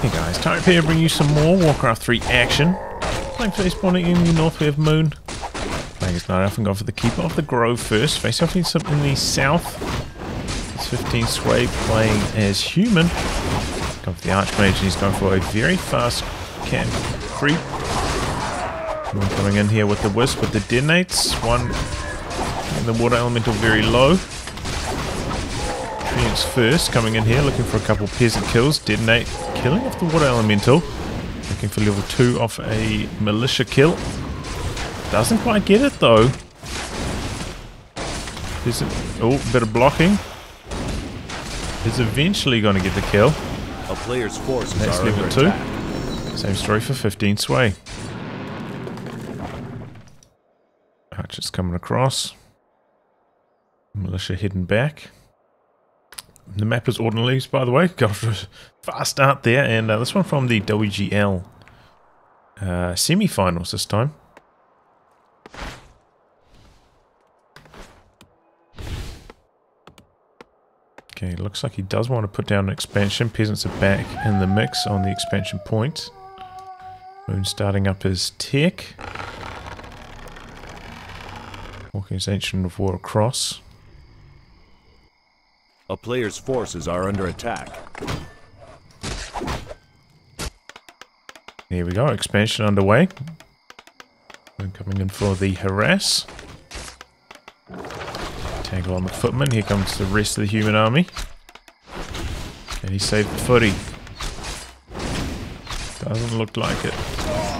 Hey guys, Tightrope here bring you some more Warcraft 3 action. Playing face spawning in the north we have Moon. Playing his Night Elf and go for the Keeper of the Grove first. Face off in, some, in the south. It's 15 Sway playing as human. Going for the Archmage and he's going for a very fast camp creep. Moon coming in here with the Wisp with the detonates. One and the Water Elemental very low. Treants first, coming in here, looking for a couple peasant kills. Detonate, killing off the water elemental. Looking for level 2 off a militia kill. Doesn't quite get it though. Peasant, oh, bit of blocking. Is eventually going to get the kill. A player's force That's are level 2. attack. Same story for 15 sway. Archers coming across. Militia heading back. The map is Ordinals, by the way. Got a fast start there. And uh, this one from the WGL uh, semi-finals this time. Okay, looks like he does want to put down an expansion. Peasants are back in the mix on the expansion point. Moon starting up his tech. Walking his Ancient of War across. A player's forces are under attack. Here we go, expansion underway. Moon coming in for the harass. Tangle on the footman. Here comes the rest of the human army. And he saved the footy. Doesn't look like it.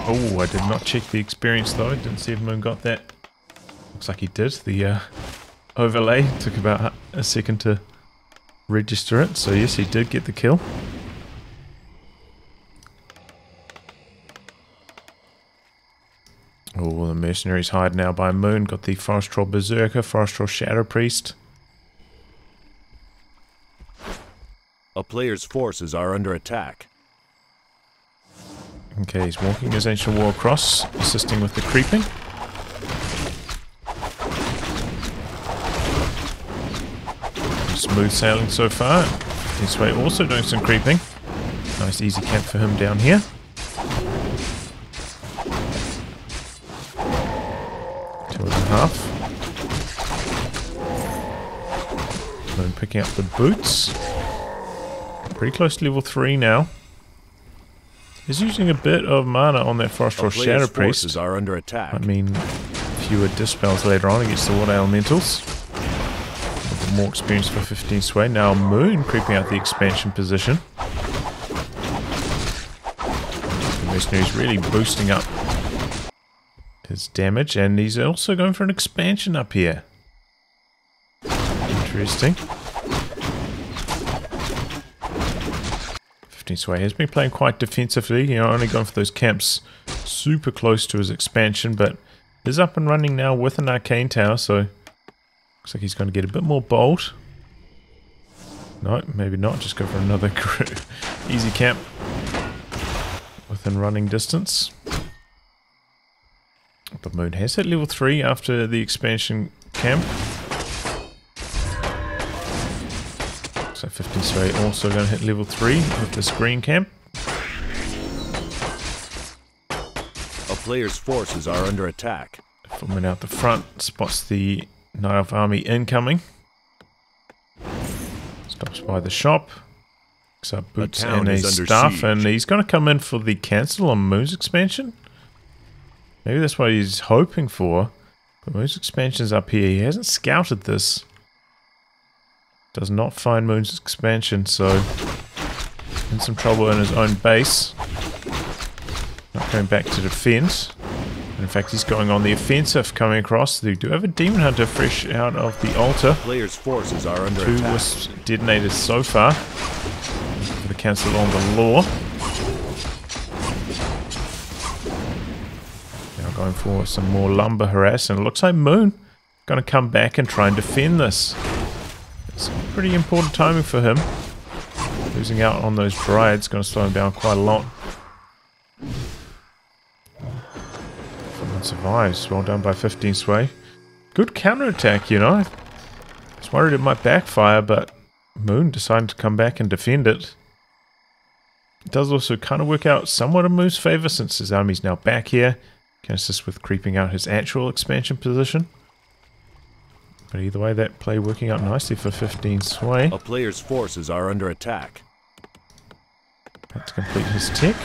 Oh, I did not check the experience though. I didn't see if Moon got that. Looks like he did. The uh, overlay took about a second to register it. So yes, he did get the kill. Oh, the mercenaries hide now by Moon. Got the Forest Troll Berserker, Forest Troll Shadow Priest. A player's forces are under attack. Okay, he's walking his Ancient War across, assisting with the creeping. Smooth sailing so far. This way also doing some creeping. Nice easy camp for him down here. Two and a half. Then picking up the boots. Pretty close to level 3 now. He's using a bit of mana on that Troll player's Shadow forces Priest. are under attack. I mean, fewer dispels later on against the Water Elementals. More experience for 15 Sway. Now Moon creeping out the expansion position. Mercenary's really boosting up his damage, and he's also going for an expansion up here. Interesting. 15 Sway has been playing quite defensively, you know, only going for those camps super close to his expansion, but is up and running now with an Arcane Tower, so looks like he's going to get a bit more bolt. No, maybe not, just go for another crew. easy camp within running distance. The moon has hit level 3 after the expansion camp. So 15 Sway also going to hit level 3 with this green camp. A player's forces are under attack. Footman out the front spots the Elf army incoming. Stops by the shop. Picks up boots and a is under staff, siege. and he's going to come in for the cancel on Moon's expansion. Maybe that's what he's hoping for. But Moon's expansion's up here. He hasn't scouted this. Does not find Moon's expansion, so in some trouble in his own base. Not going back to defend. In fact, he's going on the offensive coming across. They do have a Demon Hunter fresh out of the altar. Player's forces are under Two attack. wisps detonated so far. For the cancel on the law. Now going for some more lumber harass, and it looks like Moon going to come back and try and defend this. It's pretty important timing for him. Losing out on those brides going to slow him down quite a lot. Someone survives. Well done by 15 sway. Good counterattack, you know. I was worried it might backfire, but Moon decided to come back and defend it. It does also kind of work out somewhat in Moon's favor since his army's now back here. Can assist with creeping out his actual expansion position. But either way, that play working out nicely for 15 sway. A player's forces are under attack. To complete his tick.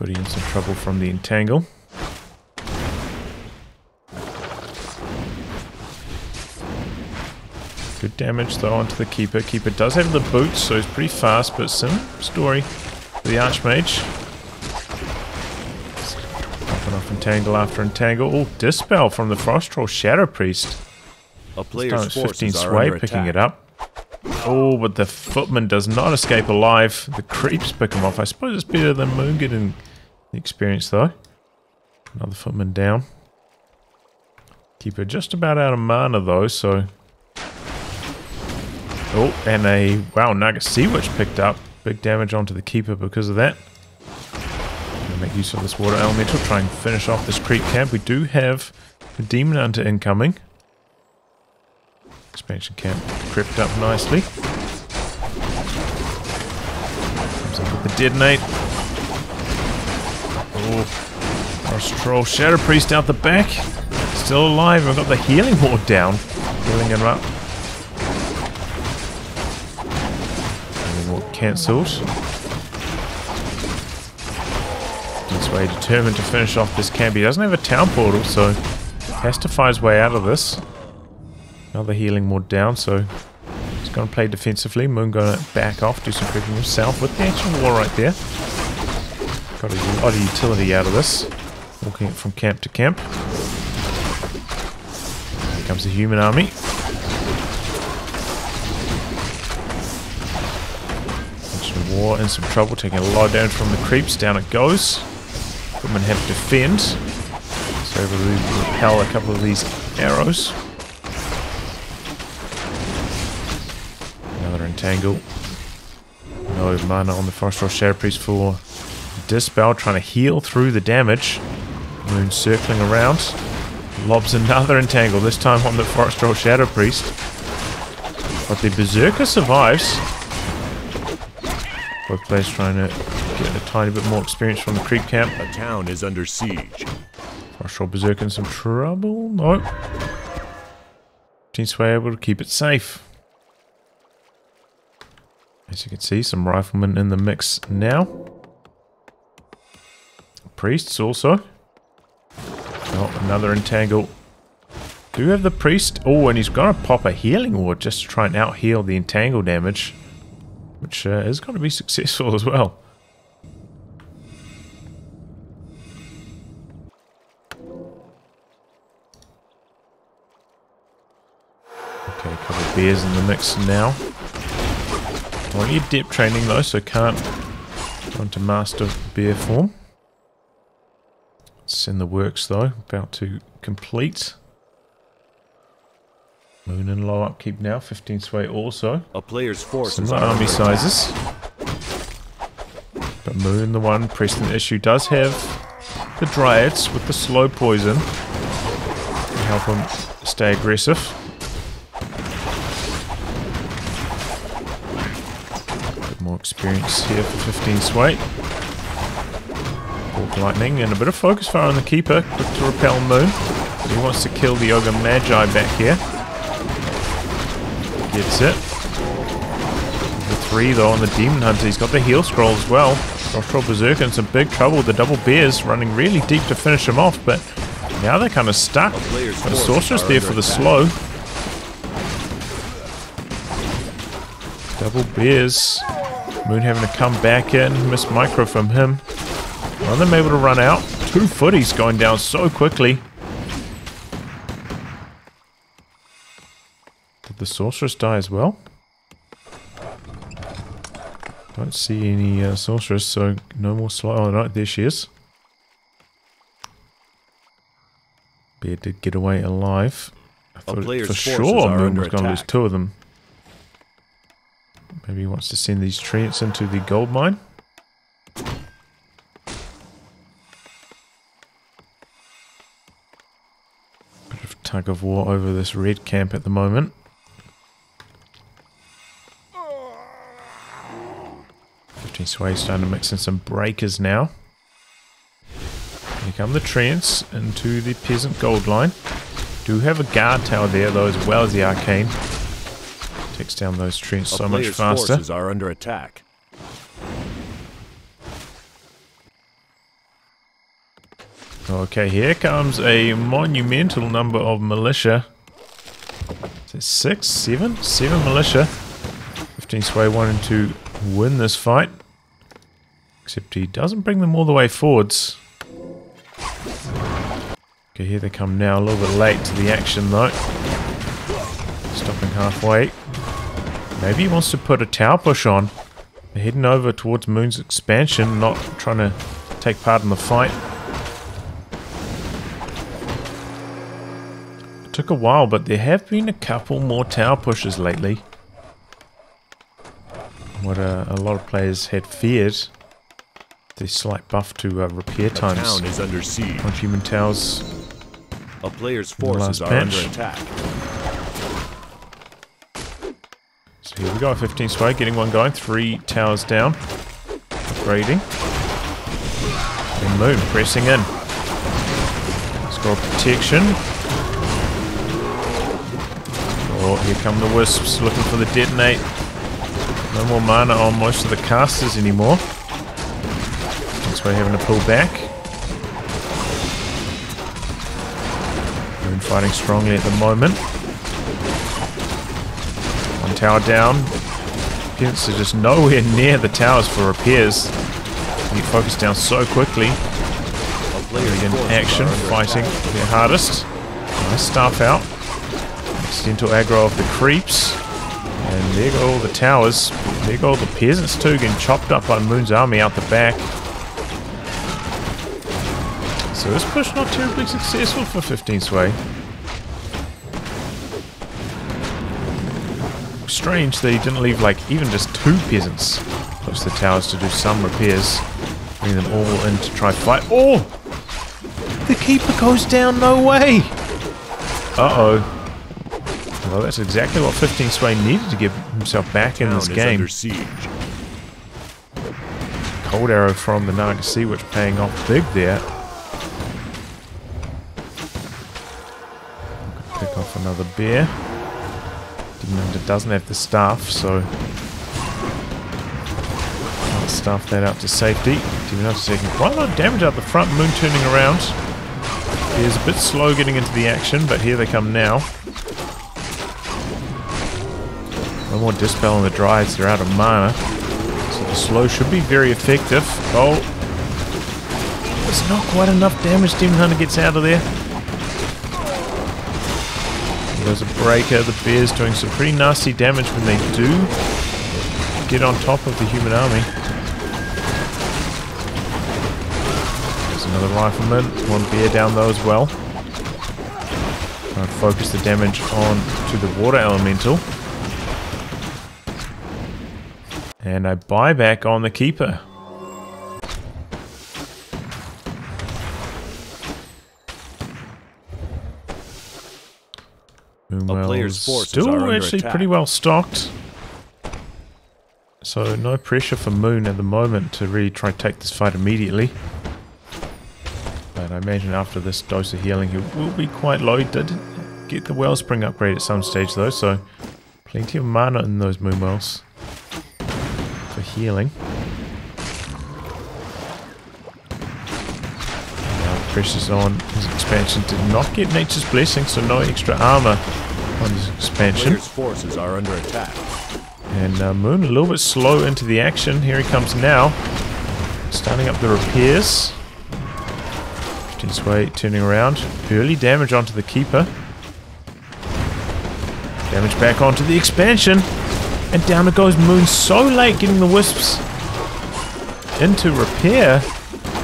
Footy in some trouble from the entangle. Good damage though onto the Keeper. Keeper does have the boots, so he's pretty fast, but sim story for the Archmage. Popping off Entangle after Entangle. Oh, Dispel from the Forest Troll Shadow Priest. A player's time it's 15 sway picking attack. it up. Oh, but the footman does not escape alive. The creeps pick him off. I suppose it's better than Moon getting the experience, though. Another footman down. Keeper just about out of mana, though, so... Oh, and a... Wow, Naga Sea Witch picked up. Big damage onto the Keeper because of that. Make use of this Water Elemental, try and finish off this creep camp. We do have a Demon Hunter incoming. Expansion camp crept up nicely. Comes up with the detonate. Forest Troll Shadow Priest out the back. Still alive. We've got the healing ward down. Healing him up. Healing ward cancelled. This way determined to finish off this camp. He doesn't have a town portal, so has to find his way out of this. Another healing ward down, so he's going to play defensively. Moon going to back off, do some creeping himself with the actual wall right there. Got a lot of utility out of this. Walking it from camp to camp. Here comes the human army. Some war and some trouble, taking a lot of damage from the creeps. Down it goes. Footmen have to defend. So to repel a couple of these arrows. Another entangle. No mana on the Forest Troll Shadow Priest for Dispel, trying to heal through the damage. Moon circling around. Lobs another entangle, this time on the Forest Troll Shadow Priest. But the Berserker survives. Both players trying to get a tiny bit more experience from the creep camp. A town is under siege. Forest Troll Berserker in some trouble. No. Team Sway able to keep it safe. As you can see, some riflemen in the mix now. Priests also. Oh, another entangle. Do we have the priest. Oh, and he's going to pop a healing ward just to try and out heal the entangle damage. Which uh, is going to be successful as well. Okay, a couple of bears in the mix now. Well, you're depth training though, so can't go into master bear form. It's in the works though, about to complete. Moon and low upkeep now, 15 sway also. A player's force Similar are army sizes. But Moon, the one Preston issue, does have the Dryads with the slow poison. To help him stay aggressive. Bit more experience here for 15 sway. Fork lightning and a bit of focus fire on the keeper to repel Moon. He wants to kill the Ogre Magi back here. Gets it. The three though on the Demon Hunter. He's got the heal scroll as well. Forest Troll Berserker in some big trouble with the double bears running really deep to finish him off, but now they're kind of stuck. Got a sorceress there for the slow. Double bears. Moon having to come back in. Miss micro from him. One of them able to run out. Two footies going down so quickly. Did the sorceress die as well? Don't see any uh, sorceress, so no more slow. Oh no, there she is. Bear did get away alive. I thought for sure Moon was going to lose two of them. Maybe he wants to send these treants into the gold mine. Tug of war over this red camp at the moment. 15 Sway starting to mix in some breakers now. Here come the Treants into the Peasant Gold Line. Do have a guard tower there though as well as the Arcane. Takes down those Treants so much faster. forces are under attack. Okay, here comes a monumental number of militia. Six, seven? Seven militia. 15 Sway wanting to win this fight. Except he doesn't bring them all the way forwards. Okay, here they come now. A little bit late to the action though. Stopping halfway. Maybe he wants to put a tower push on. They're heading over towards Moon's expansion, not trying to take part in the fight. Took a while, but there have been a couple more tower pushes lately. What uh, a lot of players had feared. The slight buff to uh, repair The times town is under siege. on human towers. A player's forces are patch. under attack. So here we go, 15 sway, getting one going. Three towers down. Upgrading. And Moon pressing in. Score protection. Oh, here come the wisps looking for the detonate. No more mana on most of the casters anymore. That's why having to pull back. Moon fighting strongly at the moment. One tower down. Peasants are just nowhere near the towers for repairs. Get focused down so quickly. A player's In action, fighting their hardest. Nice staff out. Accidental aggro of the creeps. And there go all the towers. There go all the peasants too, getting chopped up by Moon's army out the back. So this push not terribly successful for 15 Sway. Strange that he didn't leave like even just two peasants close to the towers to do some repairs. Bring them all in to try to fight. Oh! The keeper goes down, no way! Uh-oh. Well, that's exactly what 15 Sway needed to get himself back in this game. Cold arrow from the Naga Sea Witch paying off big there. Pick off another bear. Demon doesn't have the staff, so I'll staff that out to safety. Demon taking quite a lot of damage out the front, Moon turning around. He is a bit slow getting into the action, but here they come now. No more Dispel on the Dryads, they're out of mana. So the slow should be very effective. Oh. There's not quite enough damage. Demon Hunter gets out of there. There's a breaker. The bear's doing some pretty nasty damage when they do get on top of the human army. There's another rifleman. One bear down though as well. Focus the damage on to the water elemental. And a buyback on the keeper. Player's still actually attack. pretty well stocked. So no pressure for Moon at the moment to really try to take this fight immediately. But I imagine after this dose of healing he will be quite low. He did get the Wellspring upgrade at some stage though, so plenty of mana in those Moonwells for healing. Now Precious on his expansion did not get Nature's Blessing, so no extra armor on his expansion. Player's forces are under attack. And uh, Moon a little bit slow into the action. Here he comes now. Starting up the repairs. 15 Sway, turning around. Early damage onto the keeper. Damage back onto the expansion. And down it goes Moon so late getting the wisps into repair.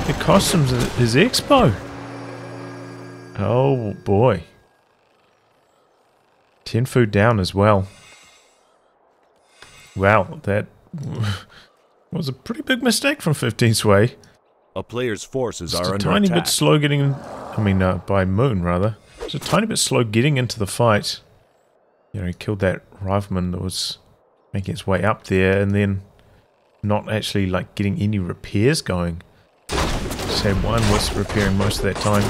It costs him his expo. Oh boy. 10 food down as well. Wow, that was a pretty big mistake from 15 Sway. A player's forces Just are a tiny attack. bit slow getting in. I mean, uh, by Moon, rather. Just a tiny bit slow getting into the fight. You know, he killed that rifleman that was making its way up there, and then not actually like getting any repairs going. Had one was repairing most of that time.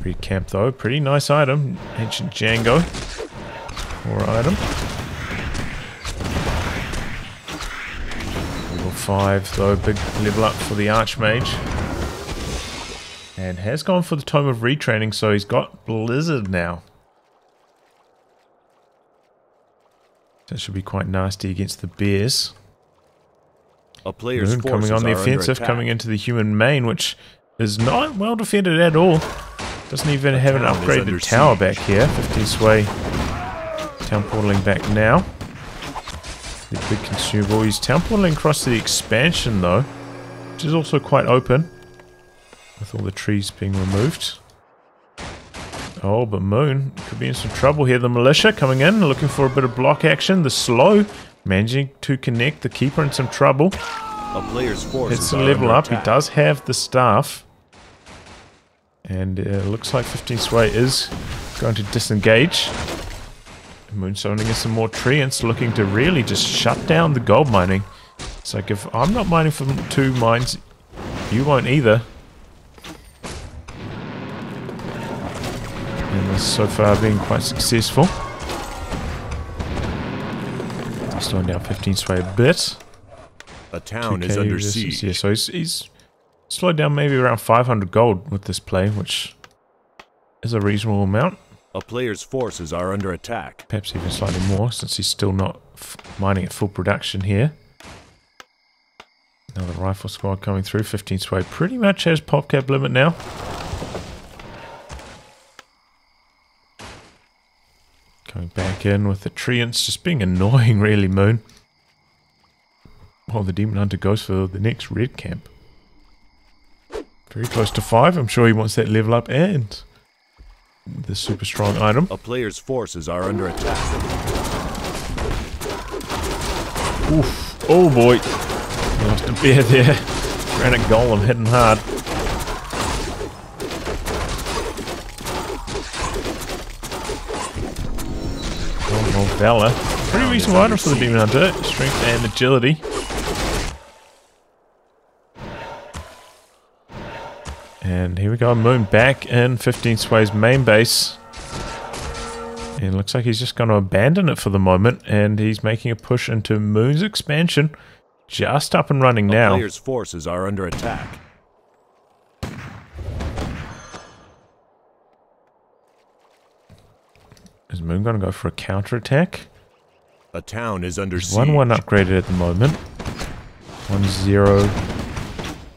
Recamp though, pretty nice item. Ancient Janggo. Core item. Level 5 though, big level up for the Archmage. And has gone for the Tome of Retraining, so he's got Blizzard now. That should be quite nasty against the Bears. A player's Moon coming on the offensive, coming into the human main, which is not well defended at all. Doesn't even have an upgraded tower siege. back here. 15 sway. Town portaling back now. The big consumable. He's town portaling across the expansion though, which is also quite open. With all the trees being removed. Oh, but Moon could be in some trouble here. The militia coming in, looking for a bit of block action. The slow managing to connect the keeper in some trouble. A player's forces It's a level up. He does have the staff. And uh, looks like 15 Sway is going to disengage. Moonstoning in some more treants looking to really just shut down the gold mining. It's like if I'm not mining from two mines, you won't either. And so far being quite successful. Slowing down 15 Sway a bit. A town is under siege. Yeah, so he's, he's slowed down maybe around 500 gold with this play, which is a reasonable amount. A player's forces are under attack. Perhaps even slightly more, since he's still not mining at full production here. Another rifle squad coming through. 15 sway pretty much has pop cap limit now. Coming back in with the treants, just being annoying, really, Moon. While the Demon Hunter goes for the next red camp. Very close to five. I'm sure he wants that level up and the super strong item. A player's forces are under attack. Oof. Oh boy. Lost a bear there. Granite Golem hitting hard. Valor. Pretty reasonable item for the Demon Hunter. Strength and agility. And here we go, Moon back in 15 Sway's main base. And it looks like he's just going to abandon it for the moment, and he's making a push into Moon's expansion. Just up and running now. player's forces are under attack. Is Moon going to go for a counterattack? A town is under siege. One one upgraded at the moment. One zero.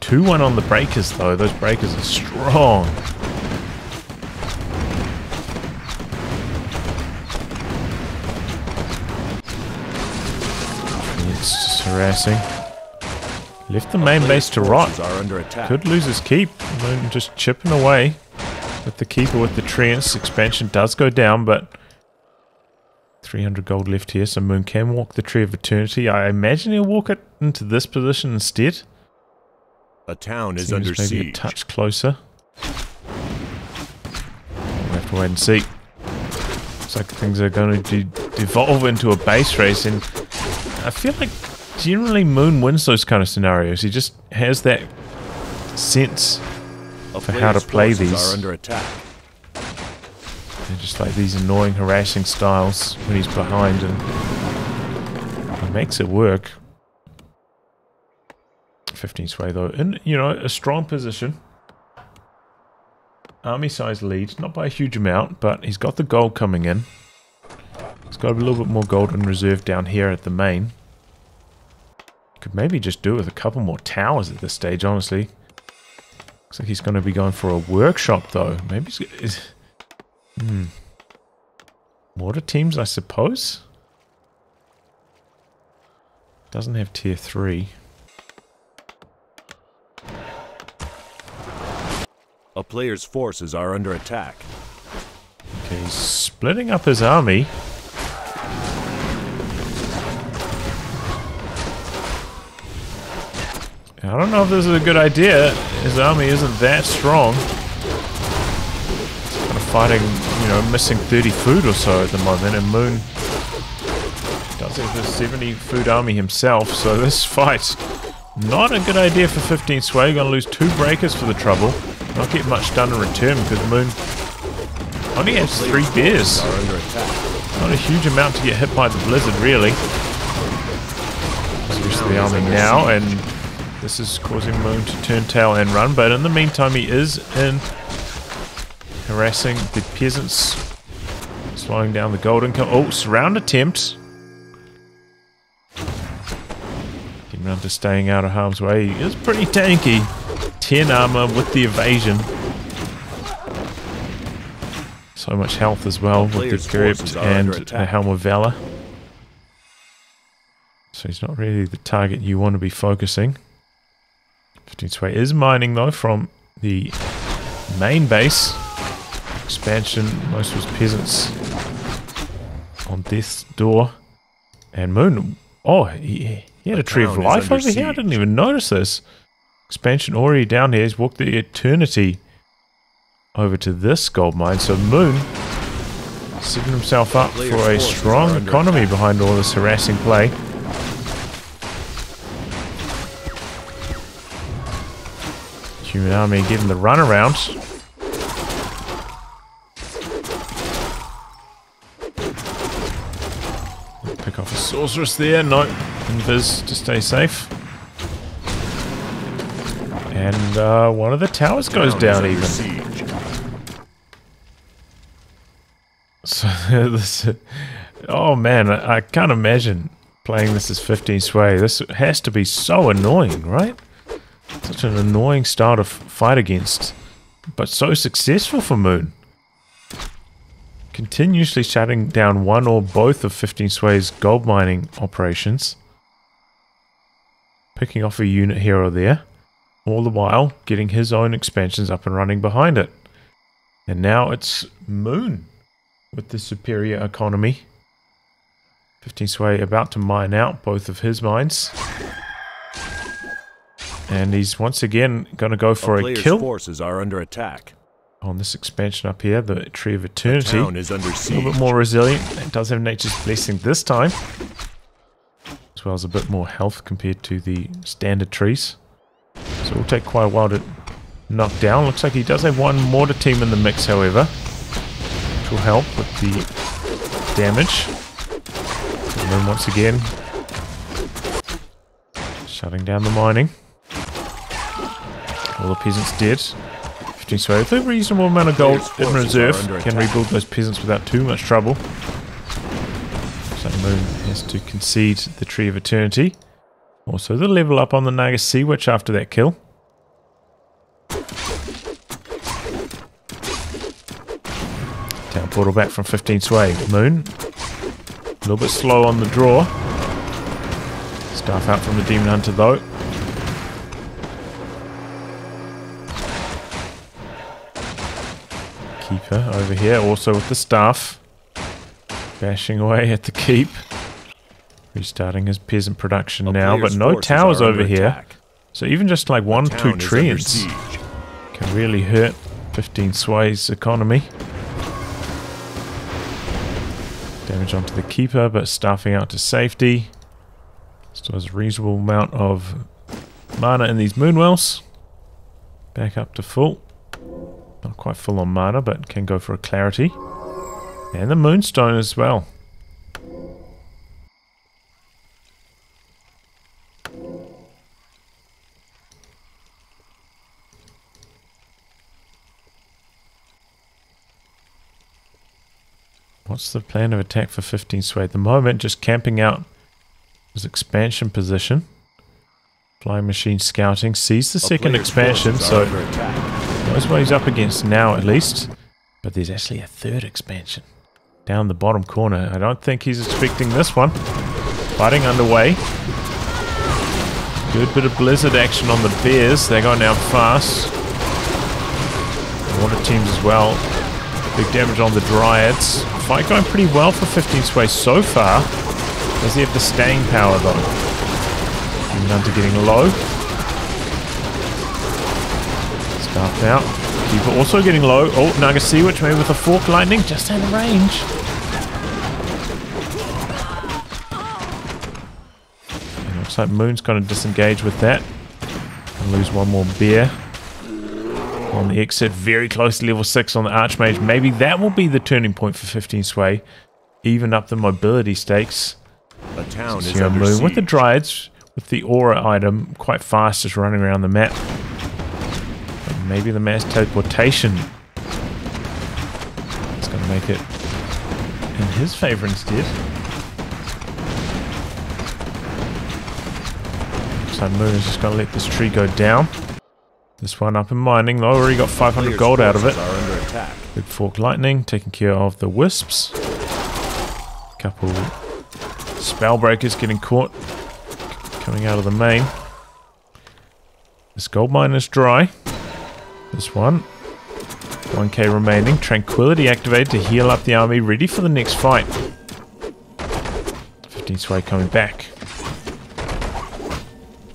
Two one on the breakers though. Those breakers are strong. It's just harassing. Left the main base to rot. Are under attack. Could lose his keep. Moon just chipping away. With the keeper with the treants. Expansion does go down, but 300 gold left here, so Moon can walk the Tree of Eternity. I imagine he'll walk it into this position instead. A town is Seems under maybe a siege. touch closer. We'll have to wait and see. Looks like things are going to de devolve into a base race, and I feel like generally Moon wins those kind of scenarios. He just has that sense. of for how to play these. are under attack. They're just like these annoying, harassing styles when he's behind, and he makes it work. 15 sway though, in you know a strong position. Army size lead, not by a huge amount, but he's got the gold coming in. He's got a little bit more gold in reserve down here at the main. Could maybe just do it with a couple more towers at this stage, honestly. Looks like he's going to be going for a workshop though. Maybe he's. Hmm. Mortar teams, I suppose? Doesn't have tier 3. A player's forces are under attack. Okay, he's splitting up his army. I don't know if this is a good idea. His army isn't that strong. Kind of fighting, know, missing 30 food or so at the moment, and Moon Does have the 70 food army himself, so this fight not a good idea for 15 Sway. Gonna lose two breakers for the trouble. Not get much done in return because Moon only has three bears. Are under attack. Not a huge amount to get hit by the blizzard, really. Switch the army now, and this is causing Moon to turn tail and run. But in the meantime, he is in harassing the peasants, slowing down the golden. Co oh, surround attempt. Getting around to staying out of harm's way. It's pretty tanky. 10 armor with the evasion. So much health as well with the grip and the helm of valor. So he's not really the target you want to be focusing. 15 Sway is mining though from the main base. Expansion, most of his peasants on death's door. And Moon, oh, he, he had a, A tree of life over here. I didn't even notice this. Expansion already down here. He's walked the eternity over to this gold mine. So Moon setting himself up for a strong economy behind all this harassing play. Human army getting the runaround. Pick off a sorceress there. No. Invis to stay safe. And uh, one of the towers goes Town is down even. siege. So this, oh man, I, I can't imagine playing this as 15 sway. This has to be so annoying, right? Such an annoying style to fight against, but so successful for Moon. Continuously shutting down one or both of 15 sway's gold mining operations, picking off a unit here or there, all the while getting his own expansions up and running behind it. And now it's Moon with the superior economy. 15 Sway about to mine out both of his mines. And he's once again going to go for A a, kill forces are under attack. On this expansion up here, the Tree of The Eternity. town is under A little bit more resilient. It does have Nature's Blessing this time. As well as a bit more health compared to the standard trees. So it will take quite a while to knock down. Looks like he does have one mortar team in the mix, however. Which will help with the damage. And then once again, shutting down the mining. All the peasants dead. 15 sway with a reasonable amount of gold in reserve. Can rebuild those peasants without too much trouble. So Moon has to concede the Tree of Eternity. Also the level up on the Naga Sea Witch after that kill. Town portal back from 15 sway. Moon. A little bit slow on the draw. Staff out from the Demon Hunter though. Keeper over here, also with the staff. Bashing away at the keep. Restarting his peasant production A now, but no towers over under here. So even just like one, two treants can really hurt 15 Sway's economy. Damage onto the keeper, but staffing out to safety. Still has a reasonable amount of mana in these moonwells. Back up to full. Not quite full on mana, but can go for a clarity. And the moonstone as well. What's the plan of attack for 15 sway? At the moment, just camping out his expansion position. Flying machine scouting. Sees the second expansion, so attack. Knows what he's up against now at least. But there's actually a third expansion. Down the bottom corner. I don't think he's expecting this one. Fighting underway. Good bit of blizzard action on the bears. They're going down fast. Mortar teams as well. Big damage on the dryads. Fight going pretty well for 15 sway so far. Does he have the staying power though? Demon Hunter getting low. Staffed out. Keeper also getting low. Oh, Naga Sea Witch maybe with a fork lightning just out of range. Looks like Moon's going to disengage with that. And lose one more bear. On the exit, very close to level 6 on the Archmage. Maybe that will be the turning point for 15 Sway. Even up the mobility stakes. A town is So Moon siege. with the Dryads, with the Aura item, quite fast, just running around the map. Maybe the mass teleportation is going to make it in his favor instead. So Moon is just going to let this tree go down. This one up in mining, though, already got 500 gold out of it. Big Fork Lightning taking care of the Wisps. Couple Spellbreakers getting caught coming out of the main. This gold mine is dry. This one. 1k remaining. Tranquility activated to heal up the army, ready for the next fight. 15 Sway coming back.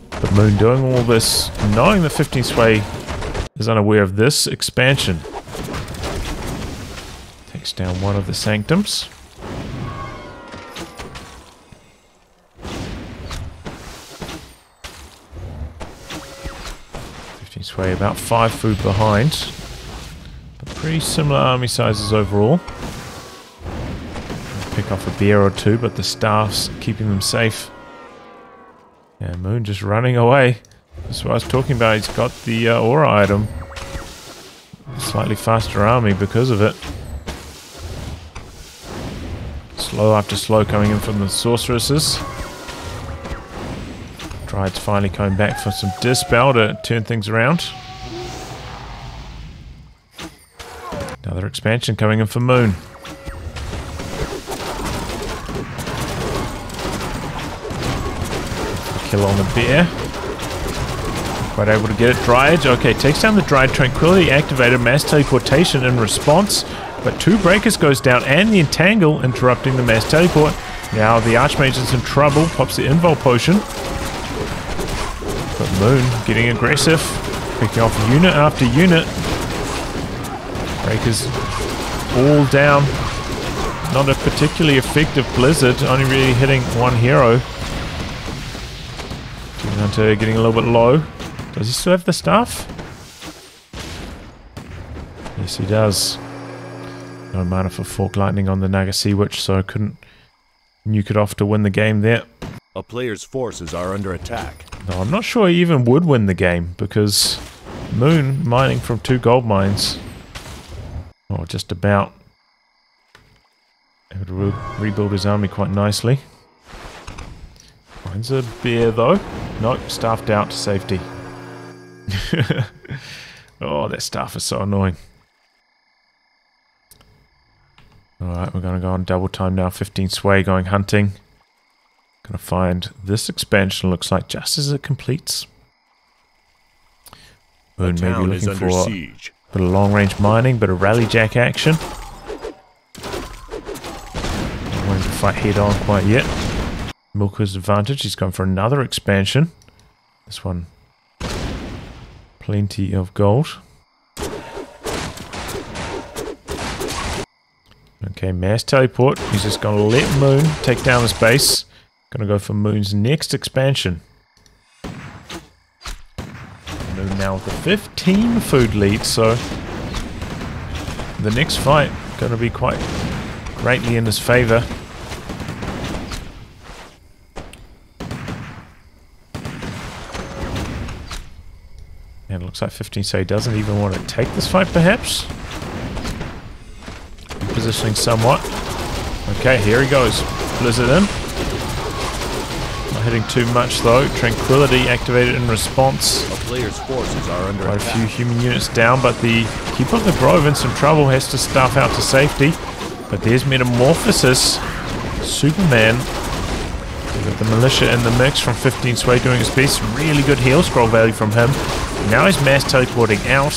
But Moon doing all this, knowing that 15 Sway is unaware of this expansion. Takes down one of the sanctums. Sway about five food behind. But pretty similar army sizes overall. Pick off a bear or two, but the staff's keeping them safe. Yeah, Moon just running away. That's what I was talking about. He's got the uh, aura item. Slightly faster army because of it. Slow after slow coming in from the sorceresses. Dryad's finally coming back for some dispel to turn things around. Another expansion coming in for Moon. Kill on the bear. Quite able to get it. Dryad. Okay, takes down the Dryad. Tranquility activated. Mass teleportation in response. But two breakers goes down and the entangle interrupting the mass teleport. Now the Archmage is in trouble. Pops the invul potion. But Moon getting aggressive. Picking off unit after unit. Breakers all down. Not a particularly effective Blizzard. Only really hitting one hero. Demon Hunter getting a little bit low. Does he still have the staff? Yes, he does. No mana for Fork Lightning on the Naga Sea Witch, so I couldn't nuke it off to win the game there. A player's forces are under attack. I'm not sure he even would win the game because Moon mining from two gold mines. Oh, just about. To re rebuild his army quite nicely. Finds a bear though. Nope, staffed out to safety. oh, that staff is so annoying. Alright, we're going to go on double time now. 15 sway going hunting. Gonna find this expansion looks like just as it completes. The Moon may be looking for siege. a bit of long range mining, bit of rally jack action. Not wanting to fight head on quite yet. Milker's advantage, he's going for another expansion. This one, plenty of gold. Okay, mass teleport. He's just to let Moon take down this base. To go for Moon's next expansion. Moon now with a 15 food lead, so the next fight to be quite greatly in his favor. And it looks like 15 so he doesn't even want to take this fight perhaps. Positioning somewhat. Okay, here he goes. Blizzard in. Hitting too much though. Tranquility activated in response. A player's forces are under Quite a few human units down, but the Keeper of the Grove in some trouble has to staff out to safety. But there's Metamorphosis. Superman. We've got the militia in the mix from 15 Sway doing his best. Really good heal scroll value from him. Now he's mass teleporting out.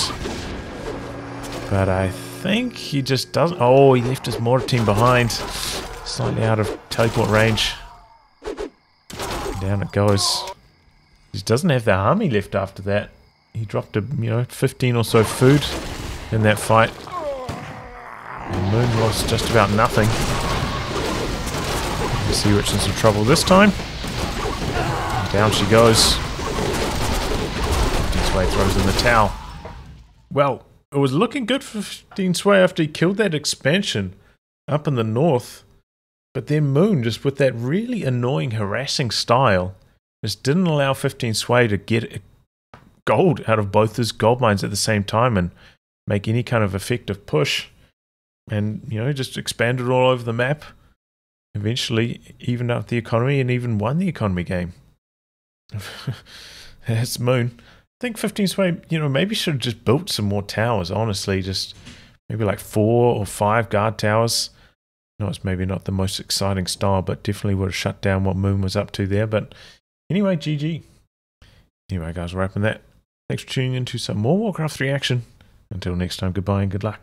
But I think he just doesn't. Oh, he left his mortar team behind. Slightly out of teleport range. Down it goes. He doesn't have the army left after that. He dropped a you know 15 or so food in that fight. And Moon lost just about nothing. Sea Witch in some trouble this time. Down she goes. 15 Sway throws in the towel. Well, it was looking good for 15 Sway after he killed that expansion up in the north. But then Moon, just with that really annoying, harassing style, just didn't allow 15 Sway to get gold out of both his gold mines at the same time and make any kind of effective push. And, you know, just expanded all over the map. Eventually, evened out the economy and even won the economy game. That's Moon. I think 15 Sway, you know, maybe should have just built some more towers, honestly. Just maybe like four or five guard towers. No, it's maybe not the most exciting style, but definitely would have shut down what Moon was up to there. But anyway, GG. Anyway, guys, wrapping that. Thanks for tuning in to some more Warcraft 3 action. Until next time, goodbye and good luck.